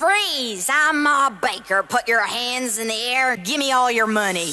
Freeze! I'm Ma Baker. Put your hands in the air. Give me all your money.